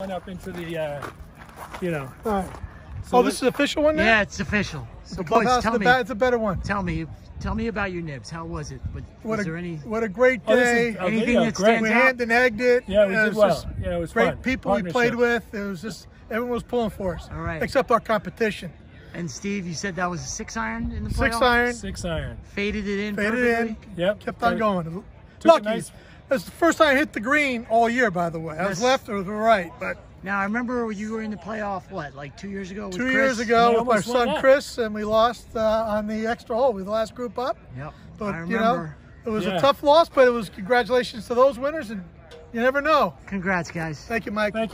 Went up into the, uh, you know. All right. So oh, this is official one now? Yeah, it's official. So, The boys, tell the me, it's a better one. tell me, tell me about your nibs. How was it? Was, What was a, there any? what a great Oh, day. is- oh, Anything video, that great. stands we out? hand and egged it. Yeah, we It did was well. just Yeah, it was great fun. people we played with. It was just everyone was pulling for us. All right. Except our competition. And Steve, you said that was a six iron in the playoffs. Six iron, Six iron. Faded it in. faded it in, perfectly? Yep. kept on going. took a Lucky. Nice- That's the first time I hit the green all year, by the way. I was left or the right, but Now I remember you were in the playoff. What, like two years ago? With two Chris? years ago with my son that. Chris, and we lost uh, on the extra hole. We were the last group up. Yep. But I you know, it was Yeah. a tough loss, but it was congratulations to those winners, and you never know. Congrats, guys. Thank you, Mike. Thank you.